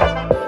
Bye.